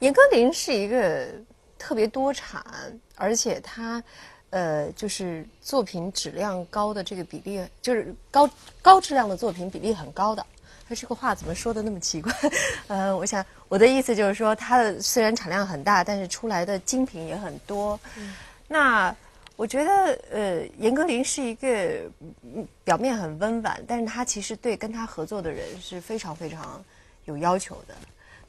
严歌苓是一个特别多产，而且她，呃，就是作品质量高的这个比例，就是高高质量的作品比例很高的。他这个话怎么说的那么奇怪？呃，我想我的意思就是说，他的虽然产量很大，但是出来的精品也很多。那我觉得，呃，严歌苓是一个表面很温婉，但是他其实对跟他合作的人是非常非常有要求的。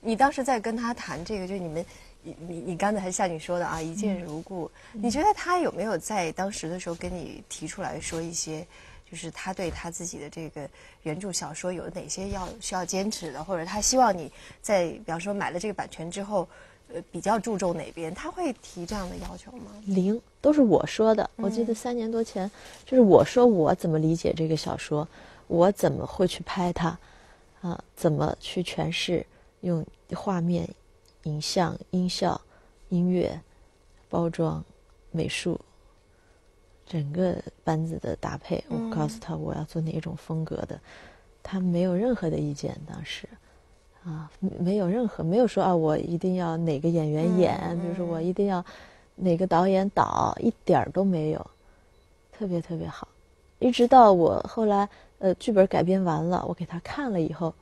你当时在跟他谈这个，就你们，你你你刚才还像你说的啊，一见如故。你觉得他有没有在当时的时候跟你提出来说一些？就是他对他自己的这个原著小说有哪些要需要坚持的，或者他希望你在比方说买了这个版权之后，呃，比较注重哪边？他会提这样的要求吗？零都是我说的。我记得三年多前，就是我说我怎么理解这个小说，我怎么会去拍它，啊，怎么去诠释，用画面、影像、音效、音乐、包装、美术。整个班子的搭配，我告诉他我要做哪一种风格的，他没有任何的意见。当时，啊，没有任何没有说啊，我一定要哪个演员演，比如说我一定要哪个导演导，一点儿都没有，特别特别好。一直到我后来呃剧本改编完了，我给他看了以后，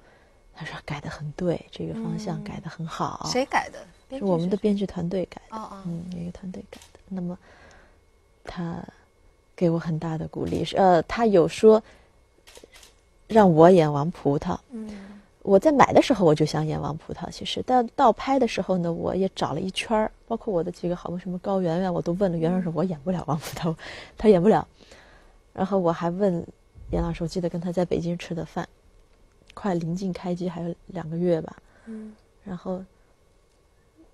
他说改的很对，这个方向改的很好。谁改的？是我们的编剧团队改的。哦哦，嗯，一个团队改的。那么他。给我很大的鼓励，是呃，他有说让我演王葡萄。嗯，我在买的时候我就想演王葡萄，其实，但到拍的时候呢，我也找了一圈儿，包括我的几个好朋友，什么高圆圆，我都问了。圆圆说：“我演不了王葡萄，他演不了。”然后我还问严老师，我记得跟他在北京吃的饭，快临近开机还有两个月吧。嗯，然后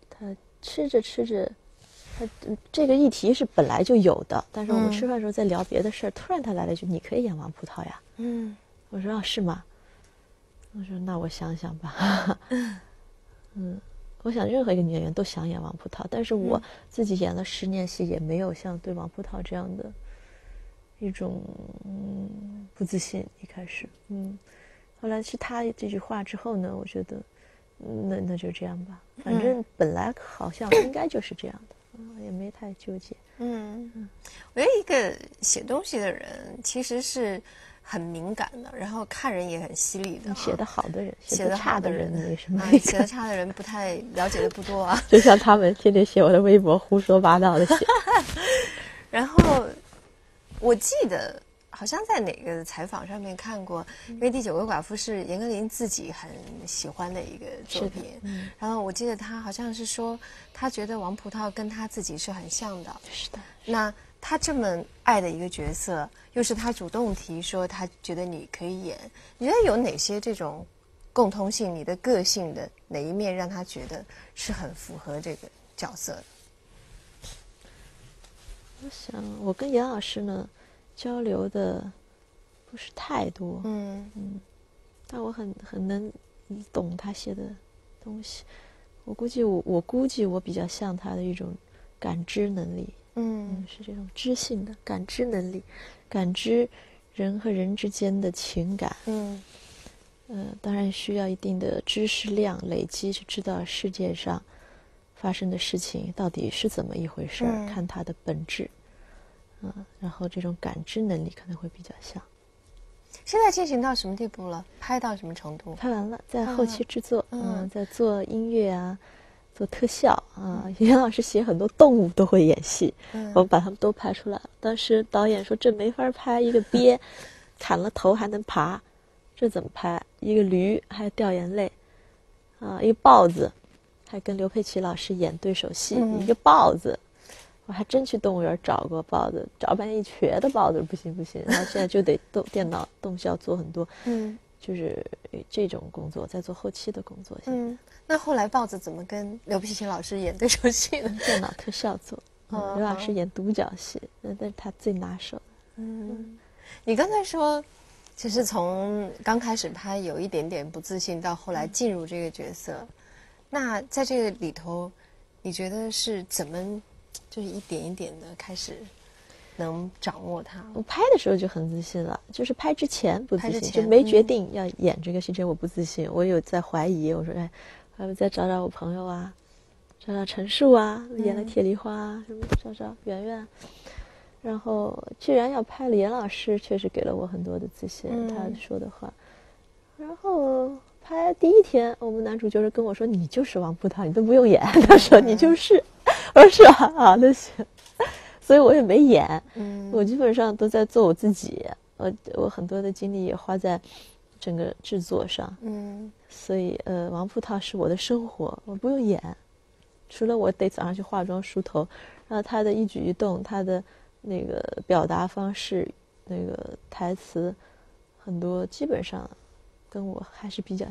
他吃着吃着。他这个议题是本来就有的，但是我们吃饭的时候在聊别的事儿，突然他来了一句：“你可以演王葡萄呀。”嗯，我说：“啊，是吗？”我说：“那我想想吧。”嗯，我想任何一个女演员都想演王葡萄，但是我自己演了十年戏，也没有像对王葡萄这样的一种不自信。一开始，嗯，后来是他这句话之后呢，我觉得，那那就这样吧，反正本来好像应该就是这样的。也没太纠结。嗯嗯，我觉得一个写东西的人其实是很敏感的，然后看人也很犀利的。写的好的人，写的差的人没什么。写的差的人不太 了解的不多啊。就像他们天天写我的微博，胡说八道的写。然后我记得。好像在哪个采访上面看过，因为《第九个寡妇》是严歌苓自己很喜欢的一个作品。嗯然后我记得她好像是说，她觉得王葡萄跟她自己是很像的。是的。那她这么爱的一个角色，又是她主动提说她觉得你可以演，你觉得有哪些这种共通性？你的个性的哪一面让她觉得是很符合这个角色的？我想，我跟严老师呢。交流的不是太多，嗯嗯，但我很很能懂他写的东西。我估计我我估计我比较像他的一种感知能力，嗯，是这种知性的感知能力，感知人和人之间的情感，嗯嗯，当然需要一定的知识量累积，去知道世界上发生的事情到底是怎么一回事儿，看它的本质。嗯，然后这种感知能力可能会比较像。现在进行到什么地步了？拍到什么程度？拍完了，在后期制作，嗯，在做音乐啊，做特效啊。袁老师写很多动物都会演戏，我们把他们都拍出来了。当时导演说这没法拍，一个鳖 砍了头还能爬，这怎么拍？一个驴还掉眼泪，啊，一个豹子还跟刘佩琦老师演对手戏，一个豹子。我还真去动物园找过豹子，找半天一瘸的豹子不行不行，然后现在就得动电脑动效做很多，嗯，就是这种工作在做后期的工作。嗯，那后来豹子怎么跟刘碧琴老师演对手戏呢？电脑特效做，刘老师演独角戏，那那是他最拿手。嗯，你刚才说，其实从刚开始拍有一点点不自信，到后来进入这个角色，那在这个里头，你觉得是怎么？就是一点一点的开始能掌握它。我拍的时候就很自信了，就是拍之前不自信，就没决定要演这个戏之前我不自信，我有在怀疑。我说哎，要不再找找我朋友啊，找找陈数啊，演了铁梨花啊，什么找找圆圆。然后，既然要拍了，严老师确实给了我很多的自信，他说的话。然后拍第一天，我们男主就是跟我说：“你就是王葡萄，你都不用演。”他说：“你就是。”我 说：“是啊，啊，那行。”所以我也没演，我基本上都在做我自己。我我很多的精力也花在整个制作上。嗯，所以呃，王葡萄是我的生活，我不用演，除了我得早上去化妆梳头，然后他的一举一动，他的。那个表达方式，那个台词，很多基本上跟我还是比较。